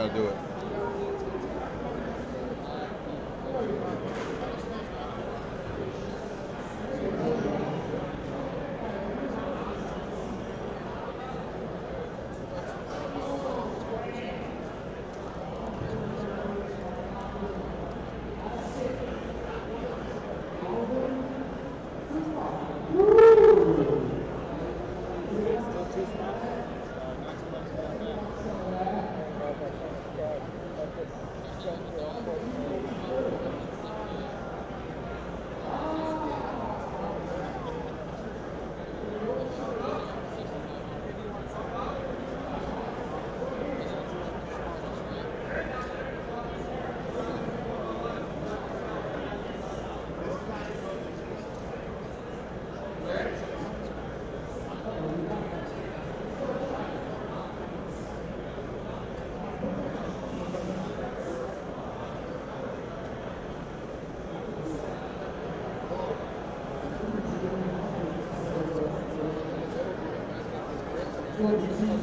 gotta do it. Yeah.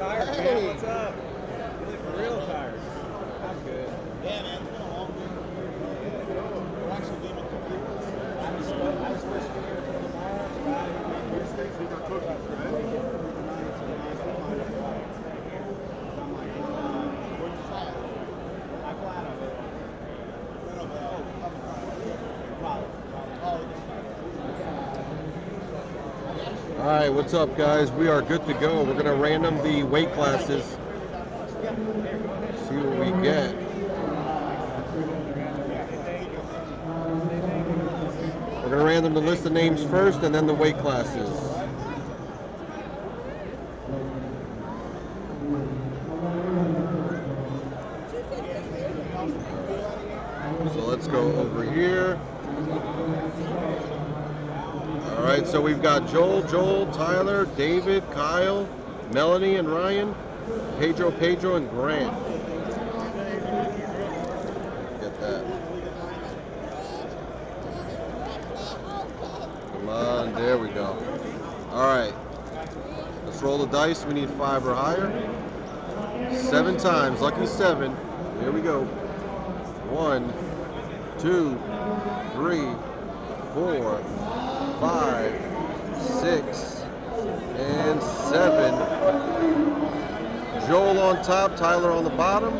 Tired, man. What's up? You look real tired. I'm good. Yeah, man, it's been a long week. We're actually. I was supposed, I was supposed to be here for tomorrow. The guy who made your steaks, he got cooked up, right? I'm like, uh, where'd you fly? I fly out of it. No, no, but, oh, up in Raleigh. Raleigh. Oh, this guy. All right, what's up, guys? We are good to go. We're gonna random the weight classes. See what we get. We're gonna random the list of names first, and then the weight classes. So let's go over here. All right, so we've got Joel, Joel, Tyler, David, Kyle, Melanie, and Ryan, Pedro, Pedro, and Grant. Get that. Come on, there we go. All right, let's roll the dice. We need five or higher. Seven times, lucky seven. Here we go. One, two, three, four, five, six, and seven. Joel on top, Tyler on the bottom.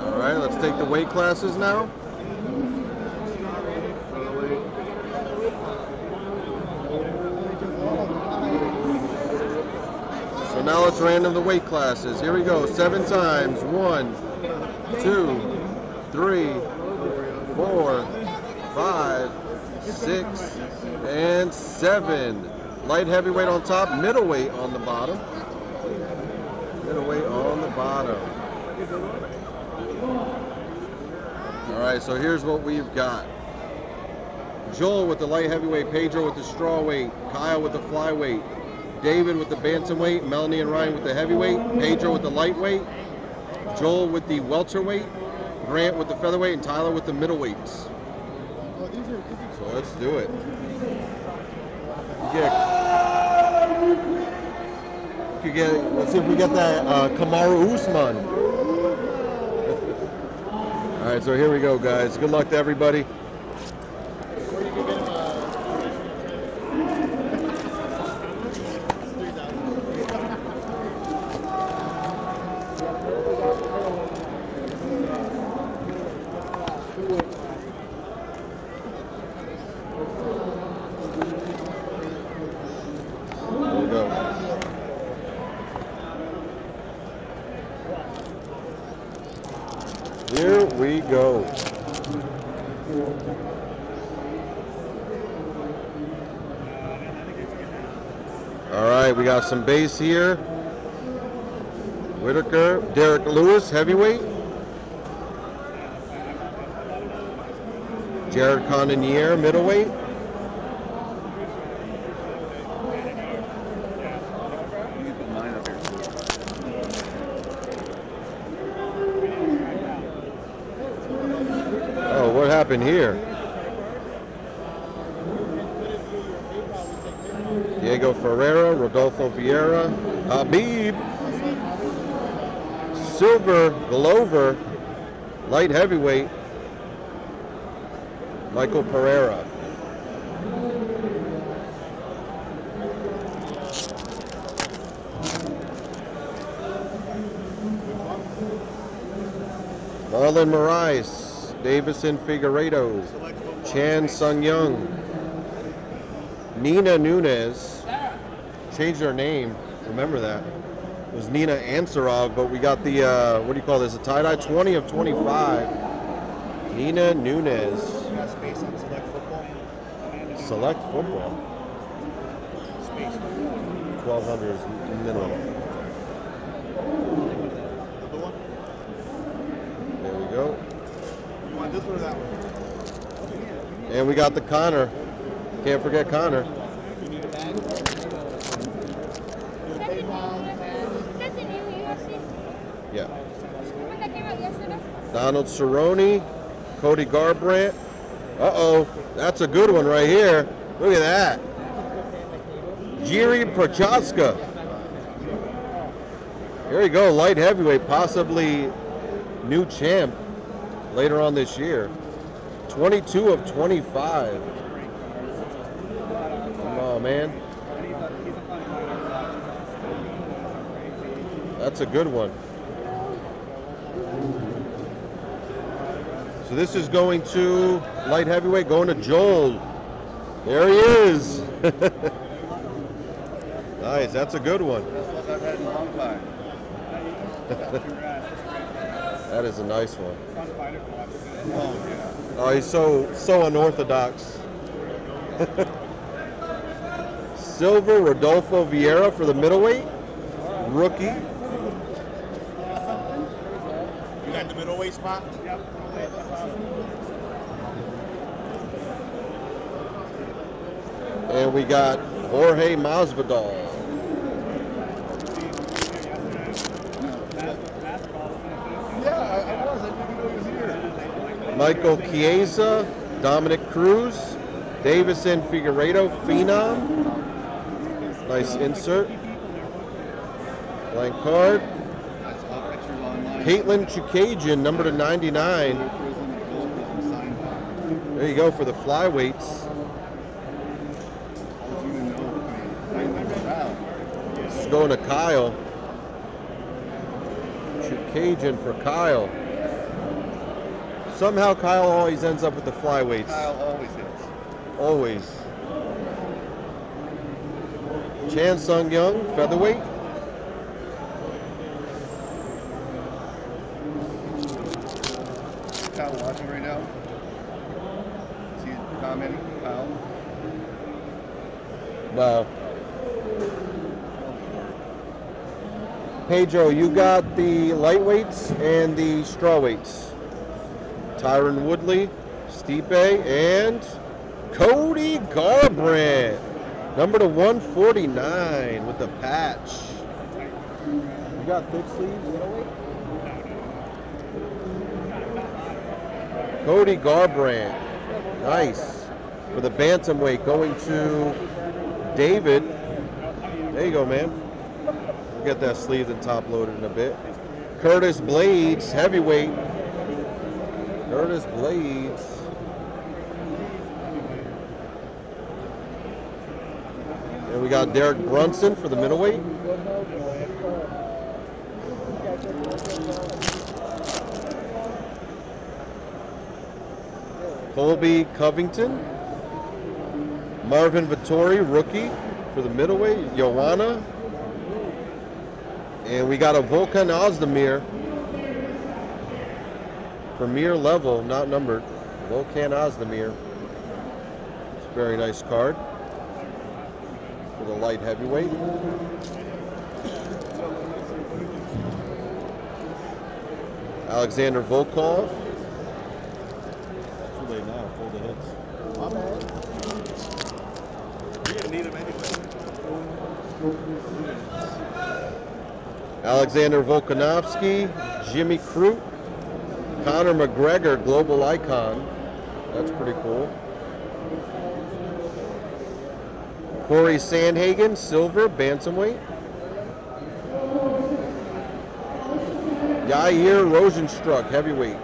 All right, let's take the weight classes now. Now let's random the weight classes. Here we go. Seven times. One, two, three, four, five, six, and seven. Light heavyweight on top, middleweight on the bottom. Middleweight on the bottom. All right, so here's what we've got. Joel with the light heavyweight, Pedro with the straw weight, Kyle with the flyweight, David with the bantamweight, Melanie and Ryan with the heavyweight, Pedro with the lightweight, Joel with the welterweight, Grant with the featherweight, and Tyler with the middleweights. So let's do it. Get, you get, let's see if we get that uh, Kamaru Usman. All right, so here we go, guys. Good luck to everybody. Here we go. All right, we got some base here. Whittaker, Derrick Lewis, heavyweight. Jared Cannonier, middleweight. Happened here? Diego Ferreira, Rodolfo Vieira, Khabib, Silver Glover, light heavyweight, Michael Pereira. Marlon Moraes, Deiveson Figueiredo, Chan Sung Jung, Nina Nunes, changed her name. Remember that. It was Nina Ansaroff, but we got the, uh, what do you call this, a tie-dye 20 of 25. Nina Nunes, select football? select football. 1200 is minimum. There we go. This one or that one? And we got the Connor. Can't forget Connor. Yeah. Donald Cerrone, Cody Garbrandt. Uh-oh, that's a good one right here. Look at that. Jiri Prochazka. Here you go, light heavyweight, possibly new champ later on this year. 22 of 25. Come on, man. That's a good one. So this is going to light heavyweight, going to Joel. There he is. nice, that's a good one. That is a nice one. Oh, yeah. Oh, he's so so unorthodox. Silver Rodolfo Vieira for the middleweight, rookie. You got the middleweight spot? Yep. And we got Jorge Masvidal. Yeah, I, I was. I didn't know he was here. Michael Chiesa, Dominick Cruz, Deiveson Figueiredo, Phenom. Nice insert. Blank card. Katlyn Chookagian, number to 99. Prizm, Gold Prizm signed. There you go for the flyweights. It's going to Kyle. Chookagian for Kyle. Somehow Kyle always ends up with the flyweights. Kyle always hits. Always. Chan Sung Jung, featherweight. Kyle watching right now. Is he commenting? Kyle? Wow. Pedro, you got the lightweights and the strawweights. Tyron Woodley, Stipe, and Cody Garbrandt. Number to 149 with the patch. You got thick sleeves? Cody Garbrandt. Nice. For the bantamweight going to David. There you go, man. We'll get that sleeve and top loaded in a bit. Curtis Blaydes, heavyweight. Curtis Blaydes. And we got Derek Brunson for the middleweight. Colby Covington. Marvin Vettori, rookie for the middleweight. Joanna. And we got a Volkan Ozdemir. Premier level, not numbered. Volkan Ozdemir. It's a very nice card. for the light heavyweight. Alexander Volkov. Too late now. Fold the hits. My bad. You're gonna need them anyway. Alexander Volkanovski, Jimmy Crute, Conor McGregor, global icon. That's pretty cool. Corey Sandhagen, silver, bantamweight. Yair Rozenstruik, heavyweight.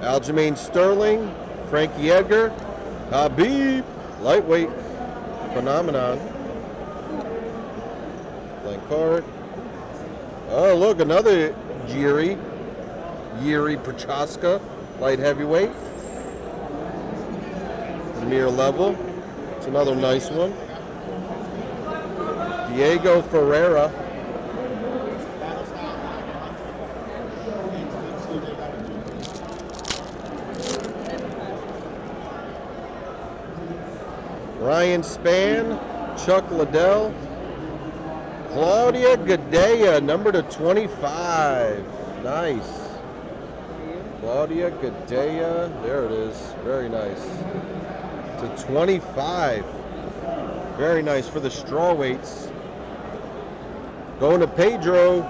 Aljamain Sterling, Frankie Edgar, Khabib, lightweight, phenomenon. Blank card. Oh, look, another Jiri, Yuri Prochazka, light heavyweight. Premier level. It's another nice one. Diego Ferreira, Battle style, Let's see what they gotta do. Ryan Spann, Chuck Liddell, Claudia Gadelha, number to 25. Nice. Claudia Gadelha, there it is. Very nice. To 25. Very nice for the straw weights. Going to Pedro.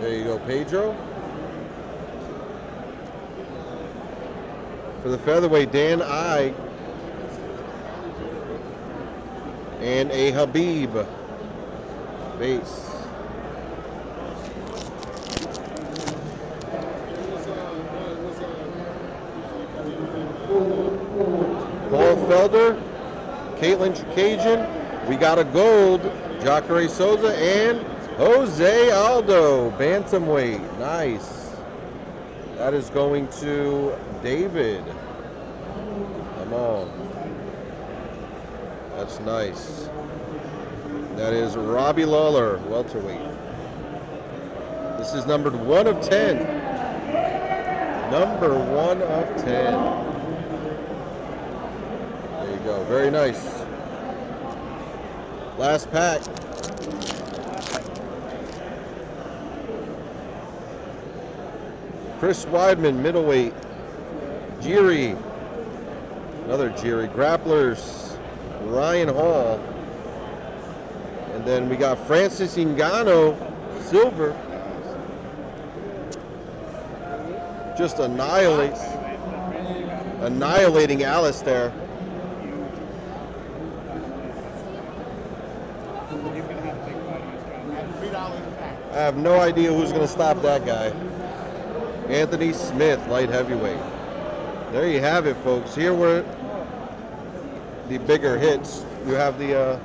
There you go, Pedro. For the featherweight, Dan I and a Khabib base. Paul Felder, Katlyn Chookagian, we got a gold, Jacare Souza, and Jose Aldo, bantamweight. Nice. That is going to David. Come on. That's nice. That is Robbie Lawler, welterweight. This is numbered one of ten. Number one of ten. There you go. Very nice. Last pack. Chris Weidman, middleweight. Jiri. Another Jiri. Grapplers. Ryan Hall. And then we got Francis Ngannou, silver. Just annihilates. Annihilating Alistair. At three dollars a pack. I have no idea who's going to stop that guy. Anthony Smith, light heavyweight. There you have it, folks. Here were the bigger hits. You have the uh.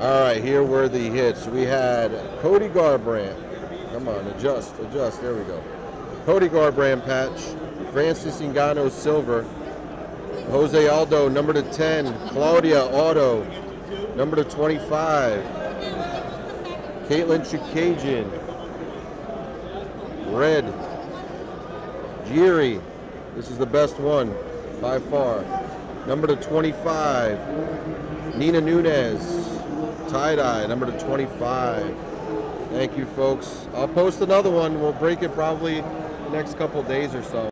All right, here were the hits. We had Cody Garbrandt. Come on, adjust, adjust. There we go. Cody Garbrandt patch. Francis Ngannou silver. Jose Aldo number to 10. Claudia auto number to 25. Katlyn Chookagian. Red. Jiri. This is the best one by far. Number to 25. Nina Nunes. Tie dye, number to 25. Thank you, folks. I'll post another one. We'll break it probably next couple days or so.